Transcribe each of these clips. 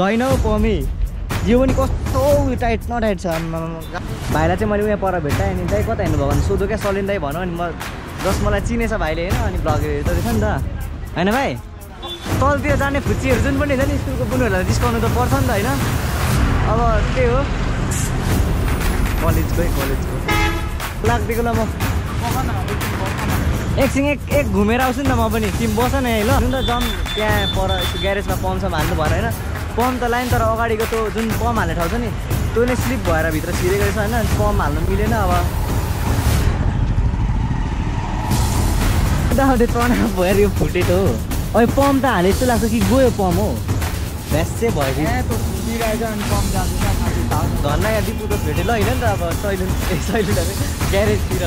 छैन हौ पमी। जिउ पनि कस्तो टाइट न टाइट छ। भाइलाई चाहिँ मैले उहाँ पर भेट्टाएँ अनि दाइ कता हिँड्नु भयो भने सोधो क्या सलिन दाइ भनौँ। अनि म जस्ट मलाई चिनेछ भाइले होइन अनि ब्लग हेर्दो रहेछ नि त। होइन भाइ? तलतिर जाने फुच्चीहरू जुन पनि हुन्छ नि स्कुलको बुनुहरूलाई डिस्काउन्ट त पर्छ नि त होइन? अब त्यही हो। कलेजकै कलेजको लाग्दिएको ल म। एकछिन एक एक घुमेर आउँछु नि त म पनि। तिमी बस न यहीँ ल। त जम त्यहाँ पर ग्यारेजमा पम्पसम्म हाल्नु भएन होइन। पम्प त लाइन तर अगाडिको त्यो जुन पम्प हाल्ने ठाउँ छ नि त्यो नै स्लिप भएर भित्र छिरेको रहेछ होइन पम्प हाल्नु मिलेन अब। दाउदे तनाव भएर यो फुटेको हो। अहिले पम्प त हाले जस्तो लाग्छ कि गयो पम्प हो। भ्यास चाहिँ भयो कि। त्यो धन्ना यहाँ दिपु त भेटेँ ल होइन नि त अब सैलुन सैलुन ग्यारेजतिर।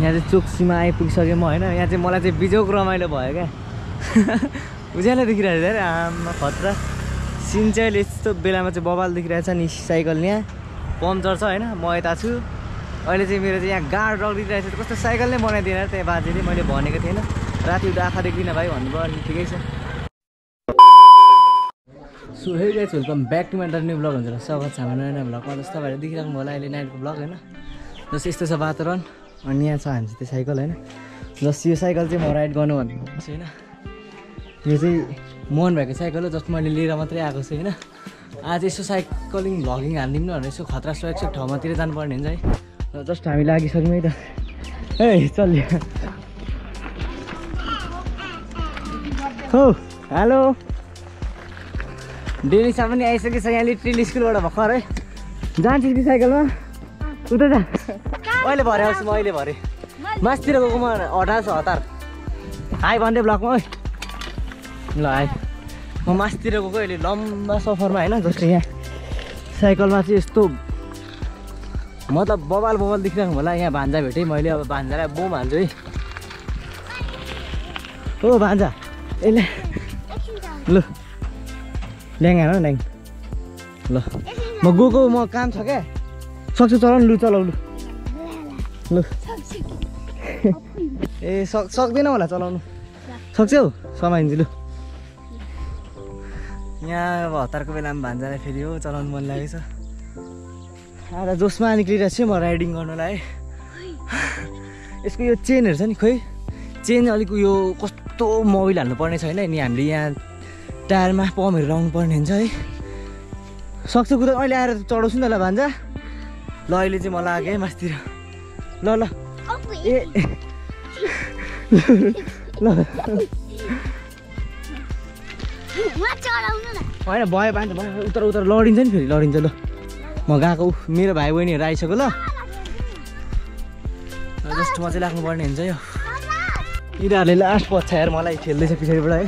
यहाँ चाहिँ चोकसीमा आइपुगिसकेँ म होइन? यहाँ चाहिँ मलाई चाहिँ बिजोक रमाइलो भयो क्या। उज्यालो देखिरहेको छ अरे आमा खतरा। सिन चाहिँ अहिले यस्तो बेलामा चाहिँ बबाल देखिरहेछ नि साइकल यहाँ। पम्चर छ होइन? म यता छु। अहिले चाहिँ मेरो चाहिँ यहाँ गाड रगिरहेको छ। कस्तो साइकल नै बनाइदिएन त्यहाँ बाजेले मैले भनेको थिएन। राति उता आँखा देख्दिनँ भाइ भन्नुभयो अनि ठिकै छ। So hey guys welcome back to my new blog हुन्छ स्वागत छ हाम्रो नयाँ ब्लगमा जस्तो तपाईँहरूले देखिराख्नु होला अहिले नाइटको ब्लग होइन? जस्तो यस्तो छ वातावरण। अनि यहाँ छ हामी त्यो साइकल होइन। जस यो साइकल चाहिँ म राइड गर्नु भन्नु होइन। यो चाहिँ मन भएको साइकल हो जस्ट मैले लिएर मात्रै आएको छु होइन। आज यसो साइकलिङ भ्लगिङ हालिदिउँ न भनेर यसो खतरा सो एकसो ठाउँमातिर जानुपर्ने हुन्छ है। र जस्ट हामी लागिसक्यौँ है त। ए चल्यो हो हेलो। डेनिसा पनि आइसकेछ यहाँ लिटरली स्कुलबाट भर्खर है। जान्छ कि साइकलमा? उता जा। अहिले भरे आउँछु म अहिले भरे। मासतिर गएको म हटाएको छु हतार। आइ भन्दै ब्लकमा है ल आएँ म मासतिर गएको अहिले लम्बा सफरमा होइन जस्तो यहाँ साइकलमा चाहिँ यस्तो मतलब बबाल बबाल देखिरहेको होला। यहाँ भान्जा भेटेँ मैले अब भान्जालाई बोम हाल्छु है। हो भान्जा यसले लु। ल्याङ हेर ल्याङ ल। म गएको म काम छ क्या। सक्छु चलाउनु लु चलाउ लु। ए सक् सक्दैन होला चलाउनु। सक्छौ? समाइन्छ लु यहाँ अब हतारको बेलामा भान्जालाई फेरि हो चलाउनु मन लागेको छ आज जोसमा निक्लिरहेको छु म राइडिङ गर्नुलाई। यसको यो चेनहरू छ नि खोइ चेन अलिक यो कस्तो मोबिल हाल्नुपर्ने छैन नि हामीले यहाँ टायरमा पम्पहरू लाउनु पर्ने हुन्छ है। सक्छ कुदा अहिले आएर चढाउँछु नि त ल भान्जा। ल अहिले चाहिँ म है मासतिर। ल ल। ए। ल। होइन भयो भान्जा भयो। उता उता लडिन्छ नि फेरि लडिन्छ ल। म गएको उ मेरो भाइ बहिनीहरू आइसक्यो ल। जस्ट म चाहिँ लाग्नुपर्ने हुन्छ यो। यिनीहरूले लास्ट पछ्या यार मलाई खेल्दैछ पछाडिबाट है।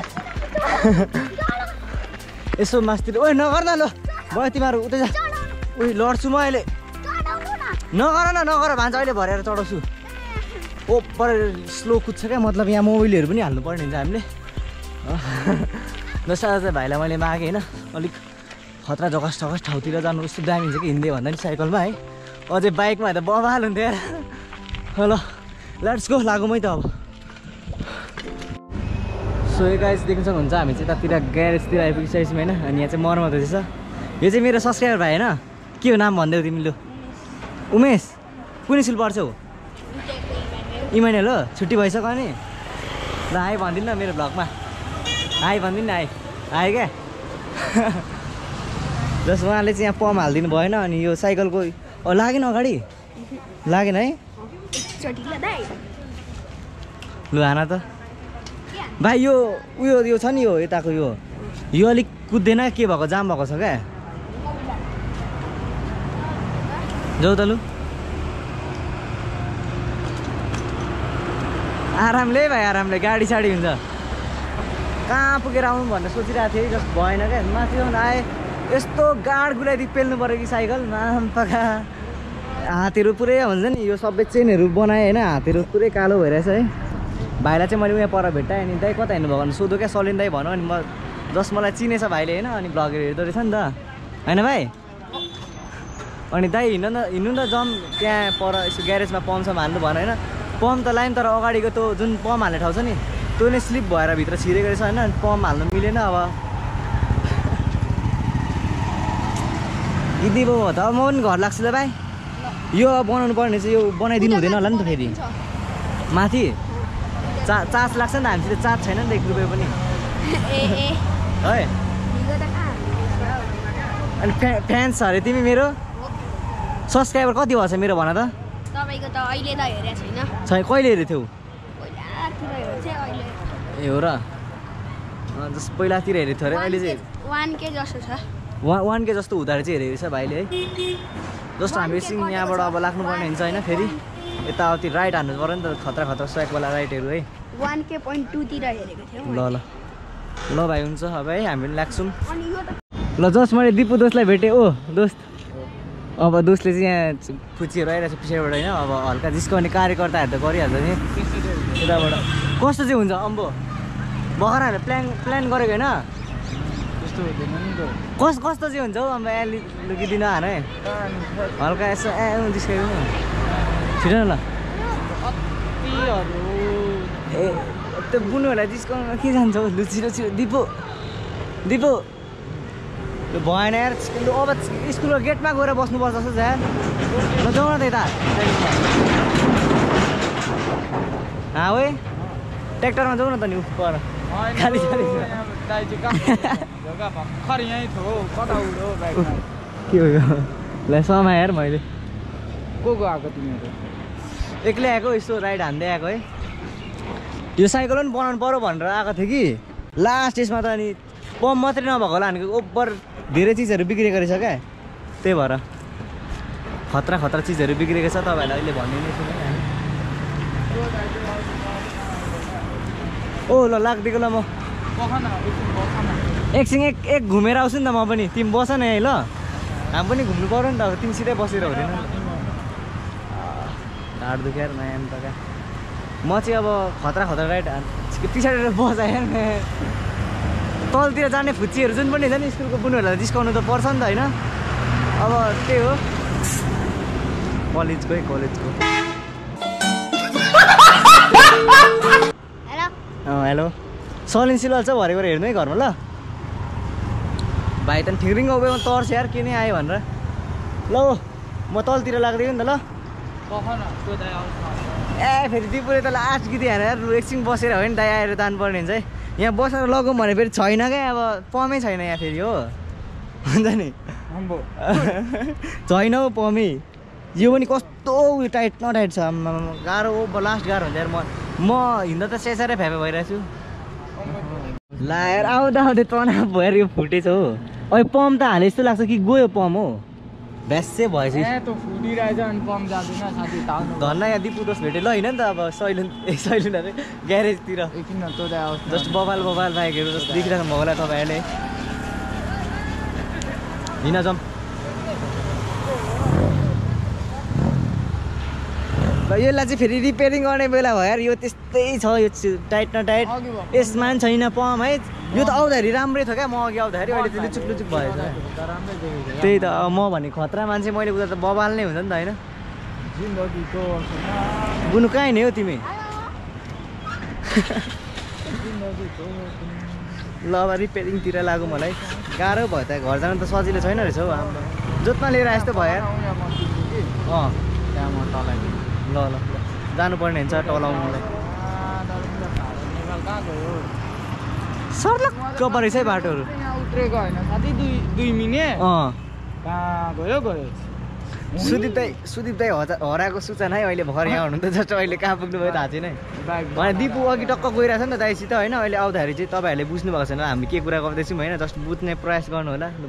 यसो मासतिर ओइ नगर न ल। भयो तिमीहरू उतै जा। उयो लड्छु म अहिले। नगर न नगर भान्जा अहिले भरेर चढाउँछु। ओपर स्लो कुद्छ क्या मतलब यहाँ मोबाइलहरू पनि हाल्नुपर्ने हुन्छ हामीले। जस्तो आज भाइलाई मैले मागेँ होइन अलिक खतरा जगस ठगस ठाउँतिर जानु यस्तो दामी हुन्छ कि हिँड्दै भन्दा नि साइकलमा है। अझै बाइकमा त बबाल हुन्थ्यो ल लेट्स गो लागौँ है त अब। सो यो देख्न सक्नुहुन्छ हामी चाहिँ यतातिर ग्यारेजतिर आइपुगिसकेको छौँ होइन अनि यहाँ चाहिँ मर्मत हुँदैछ। यो चाहिँ मेरो सब्सक्राइबर भाइ होइन। के हो नाम भनिदेऊ तिमी लु उमेश कुन स्कुल पढ्छौ इमानेल हो छुट्टी भइसक्यो नि। ल आइ भनिदिनु न मेरो भ्लगमा। आइ भनिदिनु न आइ। आयो क्या? जस उहाँले चाहिँ यहाँ पम्प हालिदिनु भएन अनि यो साइकलको लागेन अगाडि? लागेन है? लु हान त। भाइ यो उयो यो छ नि यो यताको यो। यो अलिक कुद्दैन के भएको जाम भएको छ क्या? जाउ त आरामले भाइ आरामले। गाडी साडी हुन्छ। कहाँ पुगेर आउनु भनेर सोचिरहेको थिएँ। जस्ट भएन क्या। माथि आएँ। यस्तो गाड गुलाइदिए पेल्नु पऱ्यो कि साइकल। माम्पाका हातहरू पुरै हुन्छ नि। यो सबै चेनहरू बनाएँ होइन। हातहरू पुरै कालो भइरहेछ है। भाइलाई चाहिँ मैले उहाँ पर भेट्टाएँ अनि दाइ कता हिँड्नु भयो भने सोधो क्या सलिन दाइ भनौँ। अनि म जस्ट मलाई चिनेछ भाइले होइन। अनि भ्लगहरू हेर्दो रहेछ नि त। होइन भाइ? अनि दाइ हिँड्नु न हिँड्नु न जम त्यहाँ पर यसो ग्यारेजमा पम्पसम्म हाल्नु भएन होइन? पम्प त लाइन तर अगाडिको त्यो जुन पम्प हाल्ने ठाउँ छ नि त्यो नै स्लिप भएर भित्र छिरेको रहेछ होइन? पम्प हाल्नु मिलेन अब। दिदी बाउ त अब म पनि घर लाग्छु ल भाइ। यो अब बनाउनु पर्ने चाहिँ यो बनाइदिनु हुँदैन होला नि त फेरि। माथि? चा चार्ज लाग्छ नि त हामीसित चार्ज छैन नि त एक रुपियाँ पनि। है? त अनि फ्या फ्यान्स छ अरे तिमी मेरो? सब्सक्राइबर कति भएको छ मेरो भन त? तपाईँको त अहिले त हेरेको छैन। कहिले हेरेको थियौ? चाहिँ ए हो र। जस पहिलातिर हेरेको थियो अरे अहिले चाहिँ वान के जस्तो छ। वान वान के जस्तो हुँदो रहेछ हेरेको छ भाइले है। जस्तो हामी एकछिन यहाँबाट अब लाग्नुपर्ने हुन्छ होइन फेरि। यताउति राइट हान्नु पऱ्यो नि त खतरा खतरा स्वाकवाला राइटहरू है। वान के पोइन्ट टूतिर हेरेको थियौँ ल ल। ल भाइ हुन्छ अब है हामी पनि लाग्छौँ। ल जस मैले दिपु दोस्तलाई भेटेँ ओ दोस्त। अब दोस्तले चाहिँ यहाँ फुच्चीहरू आइरहेको छ पछाडिबाट होइन? अब हल्का जिस्काउने कार्यकर्ताहरू त गरिहाल्छ नि। यताबाट। कस्तो चाहिँ हुन्छ अम्बो? भर्खर प्लान प्लान गरेको होइन? कस कस्तो चाहिँ हुन्छ हौ? अब ए लुकिदिन हान है। हल्का यसो ए जिस्काइदिनु छिटो न ल। ए त्यो बुनुहरूलाई जिस्काउनु के जान्छ हौ? लु छिटो छिटो दिपु। दिपु। लु भएन यार अब स्कुलको गेटमा गएर बस्नुपर्छ जस्तो छ यार। ल जाउँ न त यता। हा ट्र्याक्टरमा जाउँ न त नि पर। खाली खाली। के हो ल समाए यार मैले। को को आएको तिमीहरू? एक्लै आएको यस्तो राइड हान्दै आएको है। यो साइकल पनि बनाउनु पऱ्यो भनेर आएको थियो कि। लास्ट यसमा त अनि पम्प मात्रै नभएको होला भनेको ओभर धेरै चिजहरू बिग्रेको रहेछ क्या? त्यही भएर। खतरा खतरा चिजहरू बिग्रेको छ तपाईँहरूलाई अहिले भनिदिने छु। ओ ल लाग्दिएको ल म। एकछिन एक एक घुमेर आउँछु नि त म पनि। तिमी बस न यहीँ ल। हामी पनि घुम्नु पऱ्यो नि त अब तिमी सिधै बसेर हुँदैन। ढाड दुख्याएर नयाँ त क्या। म चाहिँ अब खतरा खतरा राइड पछाडि बसाएँ तलतिर जाने फुच्चीहरू जुन पनि हुन्छ नि स्कुलको बुनुहरूलाई जिस्काउनु त पर्छ नि त होइन? अब त्यही हो। कलेजको है कलेजको। हेलो। सलिन सिलवाल छ भरे हेर्नु है घरमा ल। भाइ त ठिक्रिङ उभियो तर्छ यार के नै आयो भनेर। ल म तलतिर लाग्दियो नि त ल। ए फेरि दिपुले त लास्ट गीत यार एकछिन बसेर हो नि दाइ आएर जानुपर्ने हुन्छ है। यहाँ बसेर लगौँ भने फेरि छैन क्या अब पमै छैन यहाँ फेरि हो। हुन्छ नि? छैन हौ पमै। यो पनि कस्तो उयो टाइट न टाइट छ गाह्रो ओ लास्ट गाह्रो हुन्छ यार। म म हिँड्दा त सेसारै फ्यापे भइरहेको छु। ला यार आउँदा आउँदै तनाव भएर यो फुटेछ हो। अहिले पम्प त हाले जस्तो लाग्छ कि गयो पम्प हो। भ्यासै ताउनु धन्न यहाँ दिपु दोष भेटेँ ल होइन नि त अब सैलुन ए सैलुन अरे ग्यारेजतिर। जस्ट बबाल बबाल बाइकहरू जस्तो देखिरहेको भएको होला तपाईँहरूले हिँड जाउँ यसलाई चाहिँ फेरि रिपेयरिङ गर्ने बेला भयो यार यो त्यस्तै छ यो टाइट न टाइट। यसमा पनि छैन पम्प है। यो त आउँदाखेरि राम्रै थियो क्या म अघि आउँदाखेरि अहिले चाहिँ लुचुक लुचुक भएछ। त्यही त अब म भने खतरा मान्छे मैले उता त बबाल नै हुन्छ नि त होइन? बुनु कहाँ हिँड्यो हौ तिमी? ल अब रिपेयरिङतिर लागौँ होला है गाह्रो भयो त घर जानु त सजिलो छैन रहेछ हौ हाम्रो। जोतमा लिएर जस्तो भयो। अँ। त्यहाँ म तलाई ल ल। जानुपर्ने हुन्छ टलाउनुलाई सर्लक्क परेछ है बाटोहरू। उत्रेको होइन साथी दुई दुई मिने। अँ। कहाँ गयो गयो सुदीप दाई सुदीप दाई हजा हराएको सूचना है अहिले भर्खर यहाँ हुनुहुन्छ जस्ट अहिले कहाँ पुग्नु भयो थाहा छैन है। दिपु अघि टक्क गइरहेको छ नि त दाइसित होइन अहिले आउँदाखेरि चाहिँ तपाईँहरूले बुझ्नु भएको छैन हामी के कुरा गर्दैछौँ होइन जस्ट बुझ्ने प्रयास गर्नु होला हो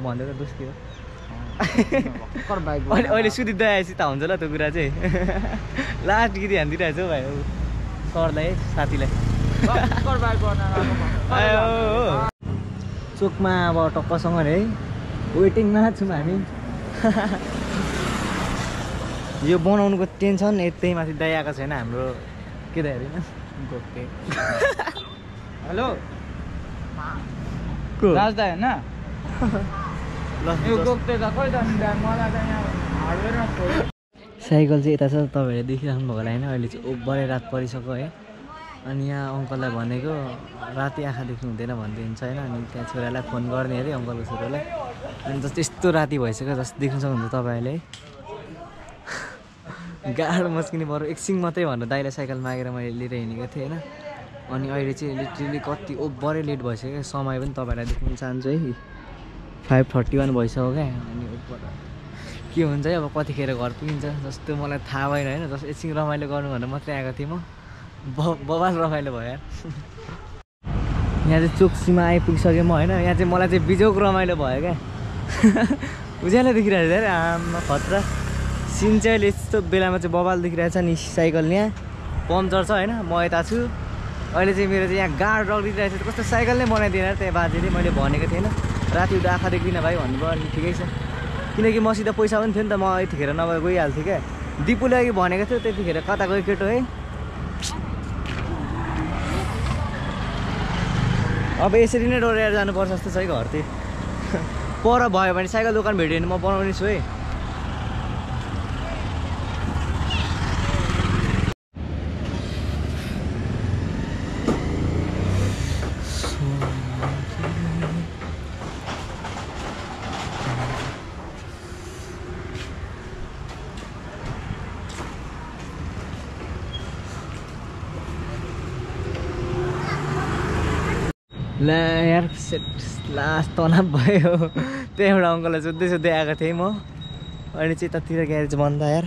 भर्खर बाइक अहिले अहिले सुदीप दाई आएपछि थाहा हुन्छ ल त्यो कुरा चाहिँ। लास्ट गीत हानिदिइरहेको छु हौ भाइ। सरलाई साथीलाई। चोकमा अब टक्कसँग है वेटिङमा छौँ हामी। यो बनाउनुको टेन्सन यतै माथि दाइ आएको छैन हाम्रो के दाइ हेरेन हेलो। को? राजदा होइन? यो त खोइ त मलाई त यहाँ हार्डवेरमा छोड्यो साइकल चाहिँ यता छ तपाईँहरूले देखिराख्नु भएको होला होइन अहिले चाहिँ ओभरै रात परिसक्यो है। अनि यहाँ अङ्कललाई भनेको राति आँखा देख्नु हुँदैन भनिदिन्छ होइन? अनि त्यहाँ छोरालाई फोन गर्ने अरे अङ्कलको छोरालाई। अनि जस्तो यस्तो राति भइसक्यो जस्तो देख्नु सक्नुहुन्छ तपाईँहरूले है गाह्रो मस्किने बरु एकछिन मात्रै भनेर दाइलाई साइकल मागेर मैले लिएर हिँडेको थिएँ होइन? अनि अहिले चाहिँ लिटरली कति ओभरै लेट भइसक्यो क्या समय पनि तपाईँहरूलाई देख्न चाहन्छु है। फाइभ थर्टी वान भइसक्यो क्या अनि ओभर। के हुन्छ है अब कतिखेर घर पुगिन्छ जस्तो मलाई थाहा भएन होइन? जस्तो एकछिन रमाइलो गर्नु भनेर मात्रै आएको थिएँ म। ब बबाल रमाइलो भयो यार। यहाँ चाहिँ चोकसीमा आइपुगिसकेँ म होइन? यहाँ चाहिँ मलाई चाहिँ बिजोक रमाइलो भयो क्या। उज्यालो देखिरहेको छ अरे आमा खतरा। सिन चाहिँ यस्तो बेलामा चाहिँ बबाल देखिरहेको छ नि साइकल यहाँ। पम्चर छ होइन? म यता छु। अहिले चाहिँ मेरो चाहिँ यहाँ गाड रगिदिरहेको छ। कस्तो साइकल नै बनाइदिएन त्यहाँ बाजेले मैले भनेको थिएन। राति उठ्दा आँखा देख्दिनँ भाइ भन्नुभयो अनि ठिकै छ। किनकि मसित पैसा पनि थियो नि त म यतिखेर नभए गइहाल्थेँ क्या। दिपुले अघि भनेको थियो त्यतिखेर कता गयो केटो है? अब यसरी नै डोरेर जानुपर्छ जस्तो छ है घरतिर। पर भयो भने साइकल दोकान भेट्यो भने म बनाउने छु है ला यार सेट लास्ट तनाव भयो। त्यही एउटा अङ्कललाई सोध्दै सोध्दै आएको थिएँ म। अहिले चाहिँ यतातिर ग्यारेज बन्द यार।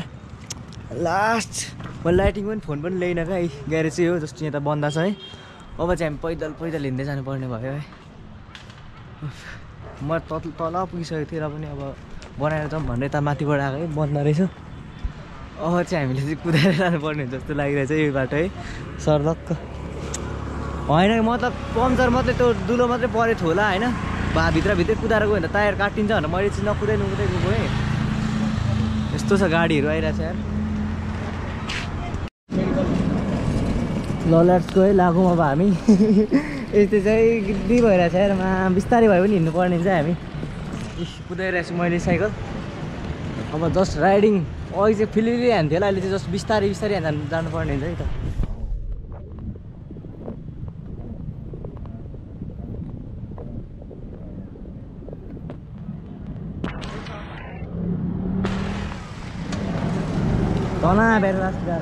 लास्ट मैले लाइटिङ पनि फोन पनि ल्याइनँ क्या ग्यारेज चाहिँ हो जस्तो यहाँ त बन्द छ है। अब चाहिँ हामी पैदल पैदल हिँड्दै जानुपर्ने भयो है। म तल तल पुगिसकेको थिएँ र पनि अब बनाएर जाउँ भनेर यता माथिबाट आएको है। बन्द रहेछ। अब चाहिँ हामीले चाहिँ कुदाएर जानुपर्ने जस्तो लागिरहेछ यो बाटो है। सर्लक्क होइन मतलब पम्चर मात्रै त्यो दुलो मात्रै परेको थियो होला होइन? भा भित्रभित्रै कुदाएर गयो भने त टायर काटिन्छ भनेर मैले चाहिँ नकुदाइ नकुदाइ गएको है यस्तो छ गाडीहरू आइरहेछ यार। ल लेट्सको है लागौँ अब हामी। यस्तो चाहिँ गिद्दी भइरहेछ यार मा बिस्तारै भए पनि हिँड्नु पर्ने हुन्छ हामी। इस, कुदाइरहेको छु मैले साइकल। अब जस्ट राइडिङ अघि चाहिँ फिलिली हान्थ्यो होला अहिले चाहिँ जस्ट बिस्तारै बिस्तारै जानु जानुपर्ने हुन्छ है त। मेरो रास्ता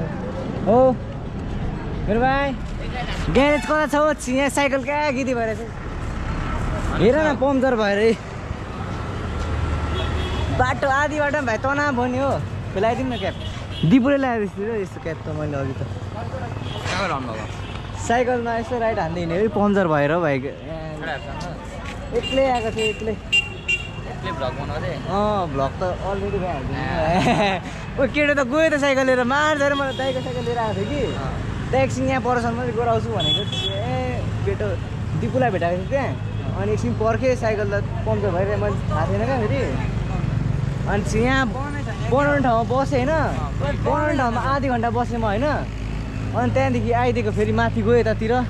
हो मेरो भाइ ग्यारेज कता छ हो यहाँ साइकल क्या गिदी भएर चाहिँ। हेर न पम्चर भएर। बाटो आधी बाटो भाइ तना भन्यो हो। खुलाइदिउँ न क्याब। दिपुले ल्याएर यस्तो क्याब त मैले अघि त। साइकलमा यसो राइट हान्दै हिँड्यो है पम्चर भएर हो भाइ। एक्लै आएको थियो एक्लै। भ्लग अँ भ्लग त अलरेडी भइहाल्छ। ओ केटो त गयो त साइकल लिएर मार्छ मलाई दाइको साइकल लिएर आएको थियो कि। त्यहाँ एकछिन यहाँ परसम्म मात्रै गराउँछु भनेको ए केटो दिपुलाई भेटाएको थिएँ त्यहाँ। अनि एकछिन पर्खेँ साइकल त पम्चर भइरहेको मैले थाहा थिएन क्या फेरि। अनि यहाँ बनाउने ठाउँमा बसेँ होइन। बनाउने ठाउँमा आधी घन्टा बसेँ म होइन। अनि त्यहाँदेखि आइदिएको फेरि माथि गयो यतातिर। ए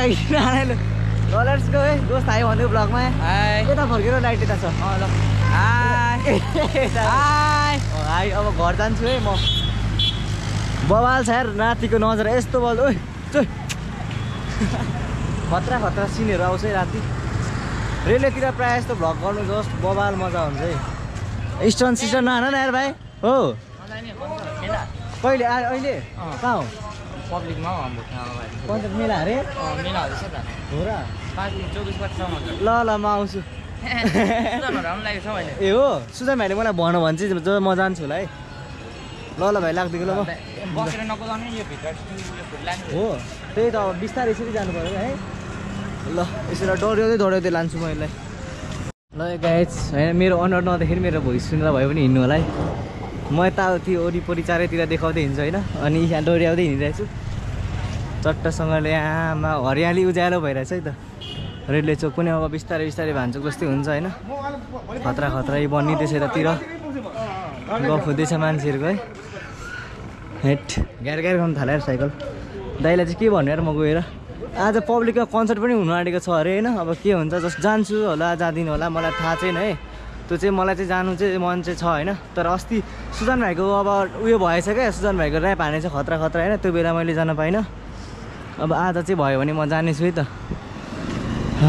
भाइ ल। लेट्स गो है। दोस्त आयो भन्दै ब्लगमा। यता फर्केर लाइट यता छ। अँ ल। हाई हाई अब घर जान्छु है म। बवाल छ यार रातिको नजर यस्तो बल चोइ। खतरा खतरा सिनहरू आउँछ है राति। रेलवेतिर प्रायः जस्तो भ्लग गर्नु जस्ट बवाल मजा हुन्छ है। स्टन सिस्टन नहान न यार भाइ। हो। कहिले आ अहिले। कहाँ हो? पब्लिकमा भाइ। मेला अरे? ल ल म आउँछु। ए हो सुजन भाइले मलाई भन भने चाहिँ जो म जान्छु होला है। ल ल भाइ लाग्दिएको ल हो त्यही त अब बिस्तारै यसरी जानु पऱ्यो है। ल यसरी डढ्याउँदै डढ्याउँदै लान्छु म यसलाई। ल गाइज होइन मेरो अनुहार नदेखेर मेरो भोइस सुनेर भए पनि हिँड्नु होला है। म यताउति वरिपरि चारैतिर देखाउँदै हिँड्छु होइन अनि यहाँ डोर्याउँदै हिँडिरहेको छु चट्टसँगले आमा हरियाली उज्यालो भइरहेछ है त। रेलवे चोक पनि अब बिस्तारै बिस्तारै भान्चोक जस्तै हुन्छ होइन। खतरा खतरा बनिँदैछ यतातिर। गफ हुँदैछ मान्छेहरूको है। हेट ग्यार ग्यार गर्नु थाल्यो साइकल। दाइलाई चाहिँ के भन्नु यार म गएर आज पब्लिकमा कन्सर्ट पनि हुनु आँटेको छ अरे होइन। अब के हुन्छ जस्ट जान्छु होला जाँदिनँ होला मलाई थाहा छैन है। त्यो चाहिँ मलाई चाहिँ जानु चाहिँ मन चाहिँ छ होइन। तर अस्ति सुजन भाइको अब उयो भएछ क्या सुजन भाइको ऱ्याप हानेछ खतरा खतरा होइन। त्यो बेला मैले जान पाइनँ। अब आज चाहिँ भयो भने म जानेछु है त। म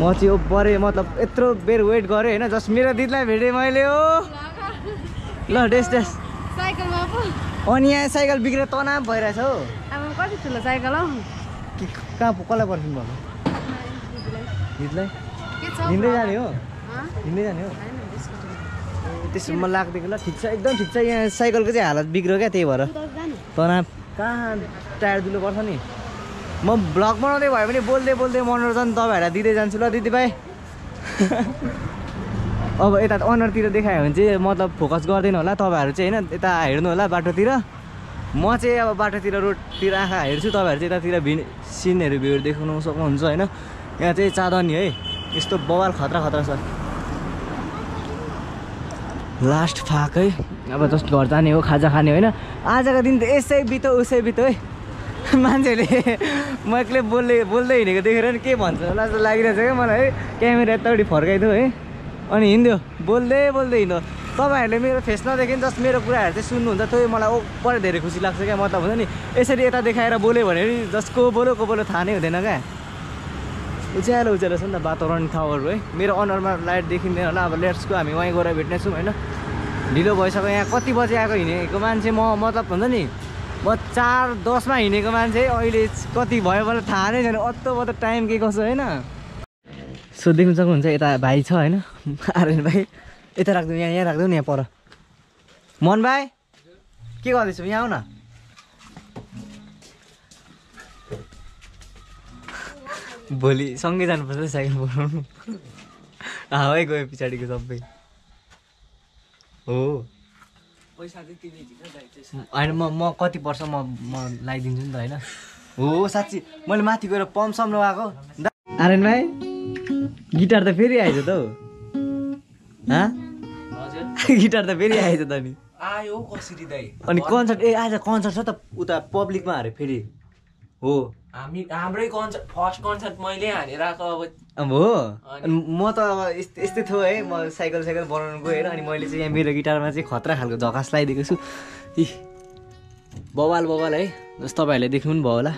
चाहिँ यो परे मतलब यत्रो बेर वेट गरेँ होइन जस्ट मेरो दिदीलाई भेटेँ मैले हो। ल डेस डेस अनि यहाँ साइकल बिग्रेर तनाव भइरहेछ हौ। कति ठुलो साइकल हौ? कि कहाँ कसलाई पर्खिनु भएको दिदीलाई? हिँड्दै जाने हो। हँ? हिँड्दै जाने हो। त्यसो म लाग्दिएको ल ठिक छ एकदम ठिक छ यहाँ साइकलको चाहिँ हालत बिग्रियो क्या त्यही भएर। तनाव। कहाँ टायर दुलो पर्छ नि? म भ्लग बनाउँदै भयो भने बोल्दै बोल्दै मनोरञ्जन तपाईँहरूलाई दिँदै जान्छु ल दिदीभाइ। अब यता अनुहारतिर देखायो भने चाहिँ मतलब फोकस गर्दैन होला तपाईँहरू चाहिँ होइन यता हेर्नु होला बाटोतिर। म चाहिँ अब बाटोतिर रोडतिर आँखा हेर्छु तपाईँहरू चाहिँ यतातिर भि सिनहरू भ्यूहरू देख्नु सक्नुहुन्छ होइन? यहाँ चाहिँ चाँदनी है यस्तो बवाल खतरा खतरा छ। लास्ट फाक है अब जस्ट घर जाने हो खाजा खाने होइन? आजको दिन त यसै बित्यो उसै बित्यो है। मान्छेले म एक्लै बोल्दै बोल्दै हिँडेको देखेर नि के भन्छ होला जस्तो लागिरहेछ क्या मलाई है। क्यामेरा यतापट्टि फर्काइदियो है। अनि हिँड्यो। बोल्दै बोल्दै हिँड्यो। तपाईँहरूले मेरो फेस नदेखि जस्ट मेरो कुराहरू चाहिँ सुन्नुहुन्छ त्यो मलाई ओपर धेरै खुसी लाग्छ क्या मतलब हुन्छ नि। यसरी यता देखाएर बोल्यो भने नि जस्ट को बोल्यो को बोल्यो थाहा नै हुँदैन क्या। उज्यालो उज्यालो छ नि त वातावरण ठाउँहरू है। मेरो अनुहारमा लाइट देखिँदैन होला। अब लेट्सको हामी वहीँ गएर भेट्नेछौँ होइन। ढिलो भइसक्यो यहाँ। कति बजी आएको हिँडेको मान्छे म मतलब हुन्छ नि। म चार दसमा हिँडेको मान्छे अहिले कति भयो मलाई थाहा नै छैन। अत्तो बत्तो टाइम के कसो होइन? सो देख्नु सक्नुहुन्छ यता भाइ छ होइन? आर्यन भाइ यता राखिदिउँ यहाँ यहाँ राखिदिउँ यहाँ पर। मन भाइ के गर्दैछौ? यहाँ आऊ न। भोलि सँगै जानुपर्छ साइकल बनाउनु हावै गयो पछाडिको सबै। हो। होइन म म कति पर्छ म म लगाइदिन्छु नि त होइन। हो साँच्ची मैले माथि गएर पम्प सम लगाएको। आर्यन भाइ गिटार त फेरि आएछ त हौ। गिटार त फेरि आएछ त नि। आयो कसरी दाइ? अनि कन्सर्ट ए आज कन्सर्ट छ त उता पब्लिकमा अरे फेरि। हो। हामी हाम्रै कन्सर्ट फर्स्ट कन्सर्ट मैले हानेर आएको अब हो? म त अब यस्तै यस्तै थियो है। म साइकल साइकल बनाउनु गएर अनि मैले चाहिँ यहाँ मेरो गिटारमा चाहिँ खतरा खालको झकास लगाइदिएको छु। इ बवाल बवाल है। जस्तो तपाईँहरूले देख्नु पनि भयो होला।